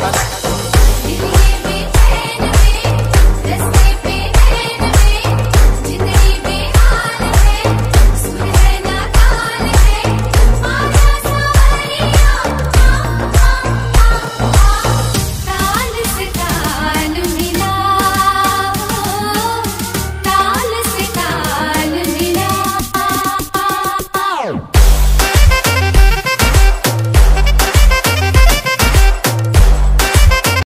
Bye.